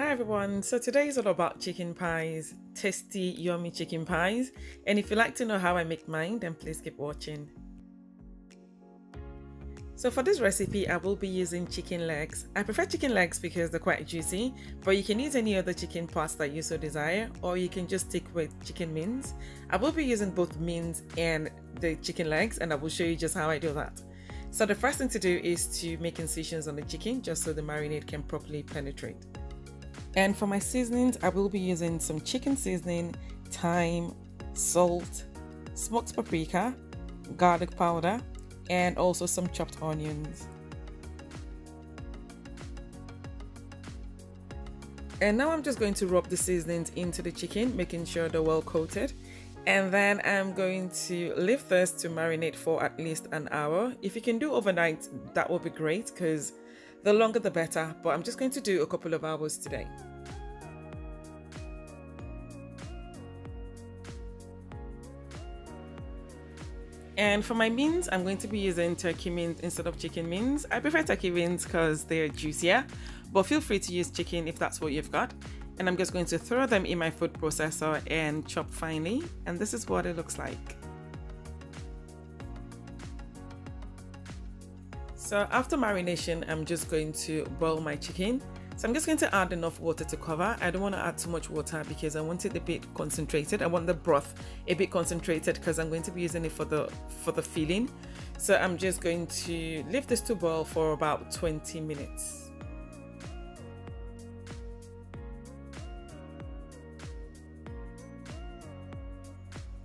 Hi everyone, so today is all about chicken pies, tasty yummy chicken pies and if you'd like to know how I make mine then please keep watching. So for this recipe I will be using chicken legs. I prefer chicken legs because they're quite juicy but you can use any other chicken parts that you so desire or you can just stick with chicken mince. I will be using both mince and the chicken legs and I will show you just how I do that. So the first thing to do is to make incisions on the chicken just so the marinade can properly penetrate. And for my seasonings, I will be using some chicken seasoning, thyme, salt, smoked paprika, garlic powder, and also some chopped onions. And now I'm just going to rub the seasonings into the chicken, making sure they're well coated. And then I'm going to leave this to marinate for at least an hour. If you can do overnight, that would be great because the longer the better, but I'm just going to do a couple of hours today. And for my beans, I'm going to be using turkey mince instead of chicken mince. I prefer turkey mince because they're juicier, but feel free to use chicken if that's what you've got. And I'm just going to throw them in my food processor and chop finely. And this is what it looks like. So after marination, I'm just going to boil my chicken. So I'm just going to add enough water to cover. I don't want to add too much water because I want it a bit concentrated. I want the broth a bit concentrated because I'm going to be using it for the for the filling. So I'm just going to leave this to boil for about 20 minutes.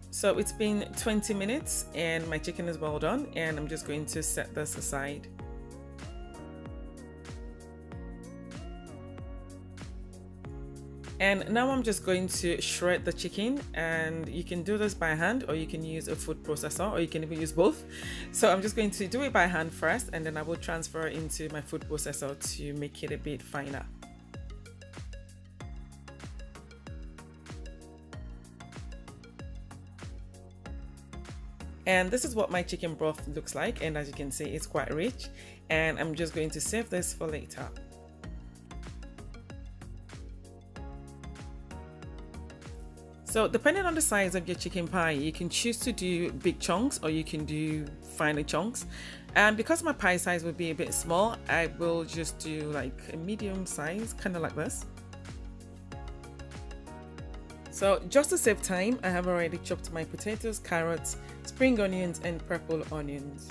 So it's been 20 minutes and my chicken is well done and I'm just going to set this aside. And now I'm just going to shred the chicken and you can do this by hand or you can use a food processor or you can even use both. So I'm just going to do it by hand first and then I will transfer into my food processor to make it a bit finer. And this is what my chicken broth looks like and as you can see it's quite rich and I'm just going to save this for later. So depending on the size of your chicken pie, you can choose to do big chunks or you can do finer chunks. And because my pie size would be a bit small, I will just do like a medium size, kind of like this. So just to save time, I have already chopped my potatoes, carrots, spring onions and purple onions.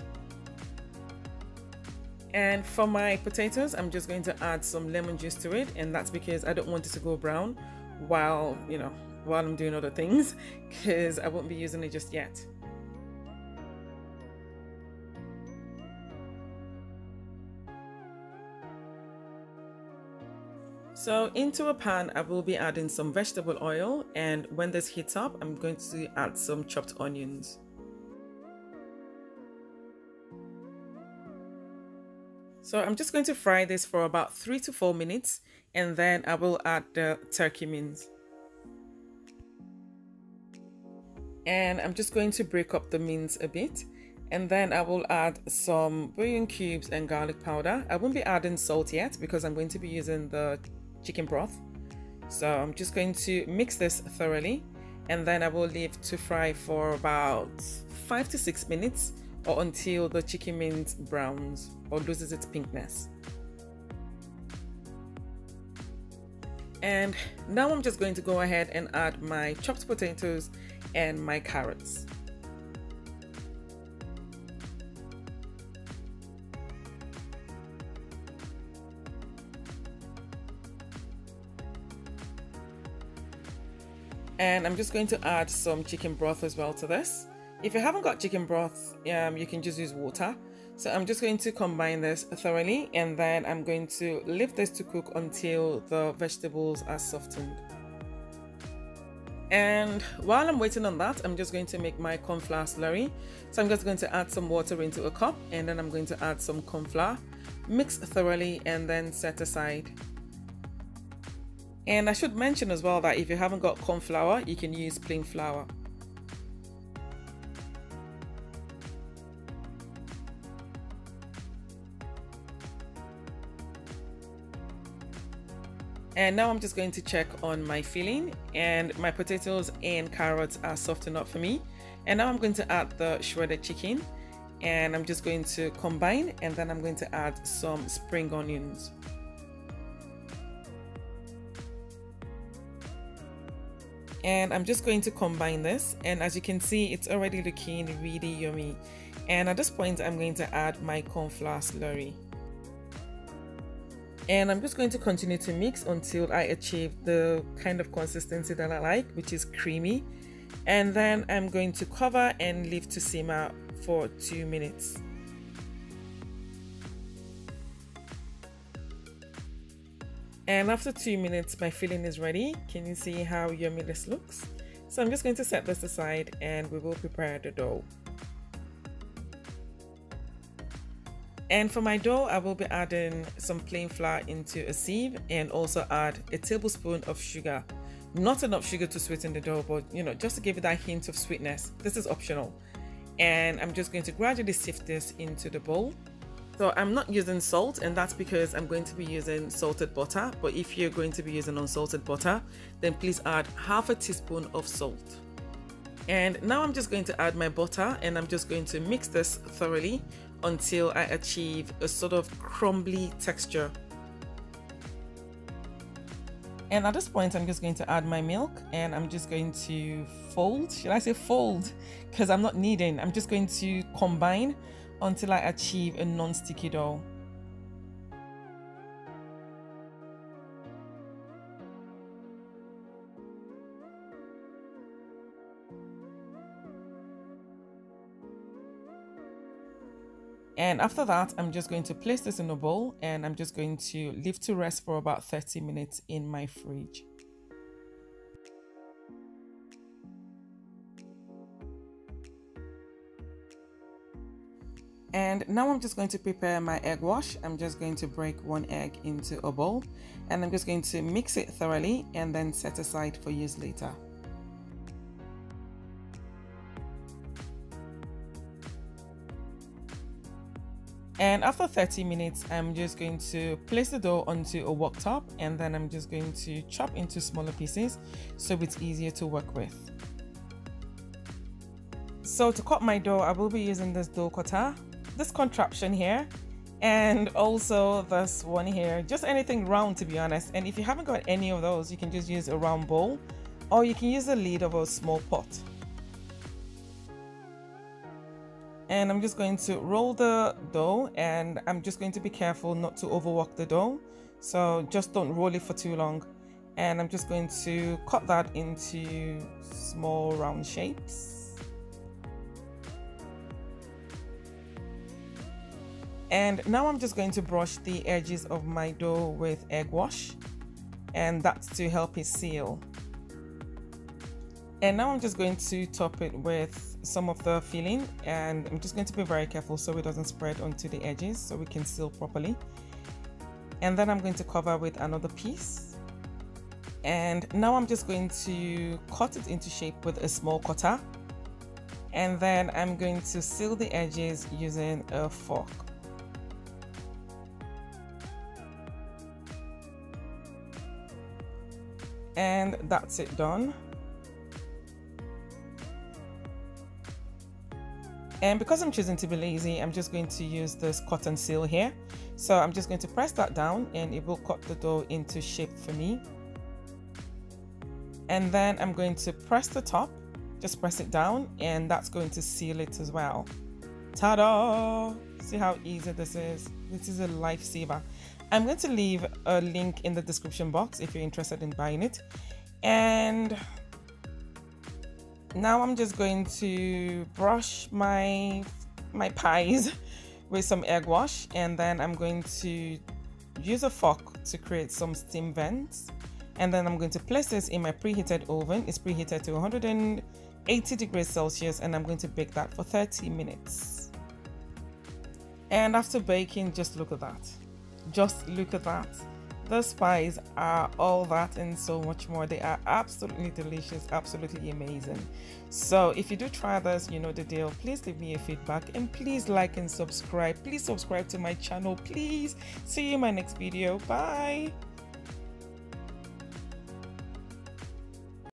And for my potatoes, I'm just going to add some lemon juice to it and that's because I don't want it to go brown while, you know, while I'm doing other things because I won't be using it just yet. So into a pan, I will be adding some vegetable oil and when this heats up, I'm going to add some chopped onions. So I'm just going to fry this for about three to four minutes and then I will add the turkey mince. And I'm just going to break up the mince a bit and then I will add some bouillon cubes and garlic powder. I won't be adding salt yet because I'm going to be using the chicken broth. So I'm just going to mix this thoroughly and then I will leave to fry for about five to six minutes or until the chicken mince browns or loses its pinkness. And now I'm just going to go ahead and add my chopped potatoes and my carrots. And I'm just going to add some chicken broth as well to this. If you haven't got chicken broth, um, you can just use water. So I'm just going to combine this thoroughly and then I'm going to leave this to cook until the vegetables are softened. And while I'm waiting on that, I'm just going to make my corn flour slurry. So I'm just going to add some water into a cup and then I'm going to add some corn flour, mix thoroughly and then set aside. And I should mention as well that if you haven't got corn flour, you can use plain flour. And now I'm just going to check on my filling and my potatoes and carrots are soft enough for me. And now I'm going to add the shredded chicken and I'm just going to combine and then I'm going to add some spring onions. And I'm just going to combine this and as you can see it's already looking really yummy. And at this point I'm going to add my corn flour slurry and I'm just going to continue to mix until I achieve the kind of consistency that I like which is creamy. And then I'm going to cover and leave to simmer for two minutes. And after two minutes my filling is ready. Can you see how yummy this looks? So I'm just going to set this aside and we will prepare the dough And for my dough, I will be adding some plain flour into a sieve and also add a tablespoon of sugar. Not enough sugar to sweeten the dough, but you know, just to give it that hint of sweetness. This is optional. And I'm just going to gradually sift this into the bowl. So I'm not using salt and that's because I'm going to be using salted butter. But if you're going to be using unsalted butter, then please add half a teaspoon of salt. And now I'm just going to add my butter and I'm just going to mix this thoroughly until I achieve a sort of crumbly texture. And at this point, I'm just going to add my milk and I'm just going to fold. Should I say fold? Because I'm not kneading. I'm just going to combine until I achieve a non-sticky dough. And after that, I'm just going to place this in a bowl and I'm just going to leave to rest for about 30 minutes in my fridge. And now I'm just going to prepare my egg wash. I'm just going to break one egg into a bowl and I'm just going to mix it thoroughly and then set aside for use later. And after 30 minutes, I'm just going to place the dough onto a wok top and then I'm just going to chop into smaller pieces so it's easier to work with. So to cut my dough, I will be using this dough cutter, this contraption here, and also this one here, just anything round to be honest. And if you haven't got any of those, you can just use a round bowl or you can use the lid of a small pot. And I'm just going to roll the dough and I'm just going to be careful not to overwork the dough. So just don't roll it for too long. And I'm just going to cut that into small round shapes. And now I'm just going to brush the edges of my dough with egg wash. And that's to help it seal and now I'm just going to top it with some of the filling and I'm just going to be very careful so it doesn't spread onto the edges so we can seal properly. And then I'm going to cover with another piece. And now I'm just going to cut it into shape with a small cutter. And then I'm going to seal the edges using a fork. And that's it done. And because I'm choosing to be lazy, I'm just going to use this cut and seal here. So I'm just going to press that down and it will cut the dough into shape for me. And then I'm going to press the top, just press it down and that's going to seal it as well. Ta-da! See how easy this is? This is a lifesaver. I'm going to leave a link in the description box if you're interested in buying it. And now I'm just going to brush my my pies with some egg wash and then I'm going to use a fork to create some steam vents. And then I'm going to place this in my preheated oven. It's preheated to 180 degrees Celsius and I'm going to bake that for 30 minutes. And after baking just look at that. Just look at that the spies are all that and so much more. They are absolutely delicious, absolutely amazing. So if you do try this, you know the deal. Please leave me a feedback and please like and subscribe. Please subscribe to my channel. Please see you in my next video. Bye.